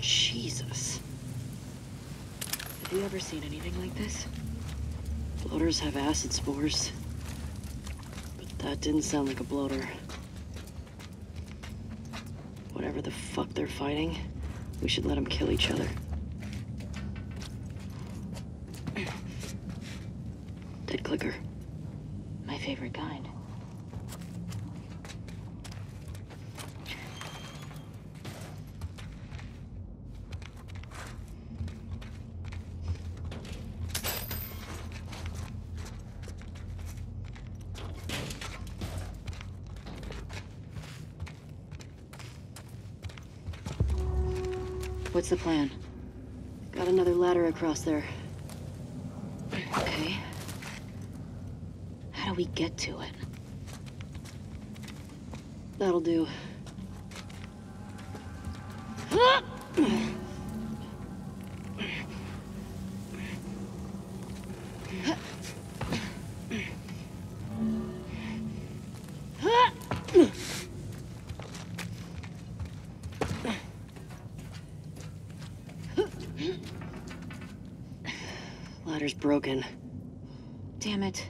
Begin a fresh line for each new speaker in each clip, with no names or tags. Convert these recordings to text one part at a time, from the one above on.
Jesus. Have you ever seen anything like this? Bloaters have acid spores. But that didn't sound like a bloater. Whatever the fuck they're fighting, we should let them kill each other. Dead clicker. My favorite kind. What's the plan? Got another ladder across there. Okay. How do we get to it? That'll do. Ah! Ladder's broken. Damn it.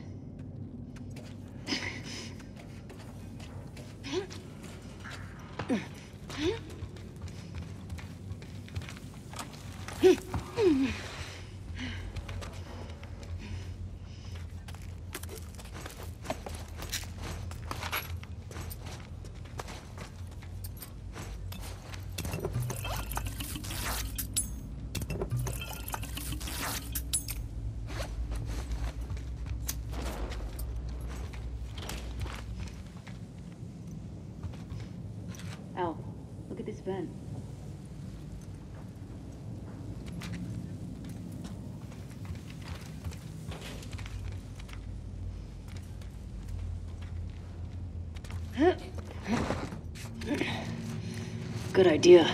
Al, look at this vent. Good idea.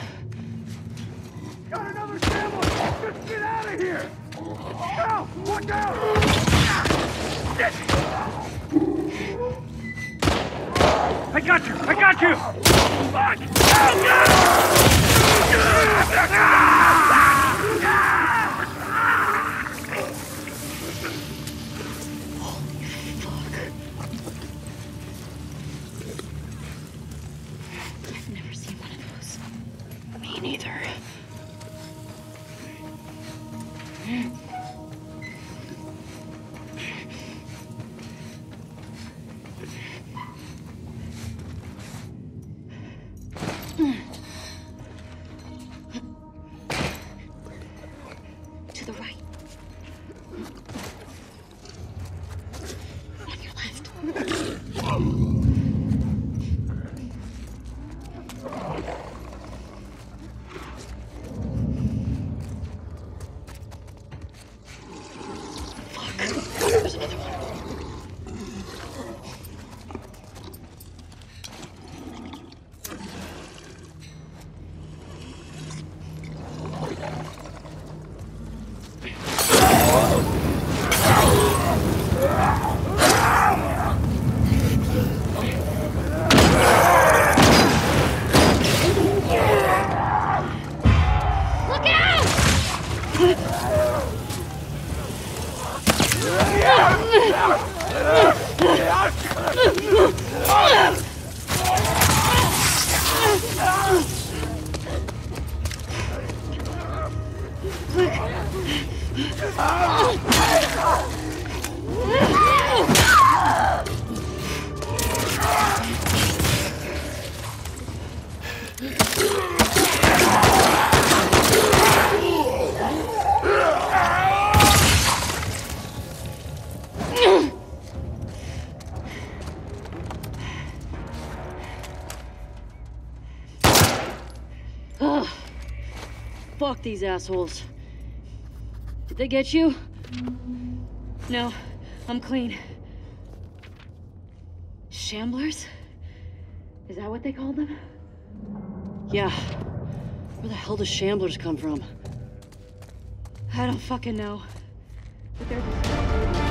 Got another! Just get out of here! Now! Watch out! I got you! I got you! Fuck!
I've never seen one of those. Me neither. Hmm. Oh, Ugh. Fuck these assholes. Did they get you? No, I'm clean. Shamblers? Is that what they called them? Yeah. Where the hell do shamblers come from? I don't fucking know. But they're